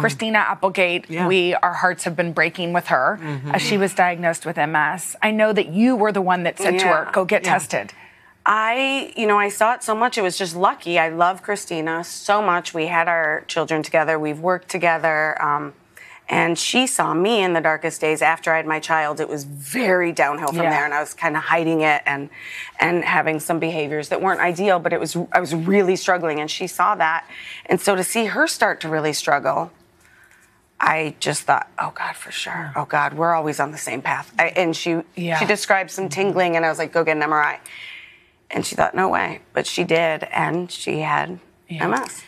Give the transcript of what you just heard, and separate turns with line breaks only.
Christina Applegate,
Yeah.
we our hearts have been breaking with her as she was diagnosed with MS. I know that you were the one that said to her, "Go get
Yeah.
tested."
I, you know, I saw it so much. It was just lucky. I love Christina so much. We had our children together. We've worked together. Um, and she saw me in the darkest days after I had my child. It was very downhill from
Yeah.
there, and I was kind of hiding it and and having some behaviors that weren't ideal. But it was I was really struggling, and she saw that. And so to see her start to really struggle, I just thought, oh God, for sure. Oh God, we're always on the same path. I, and she
Yeah.
she described some tingling, and I was like, go get an MRI. And she thought, no way. But she did, and she had MS.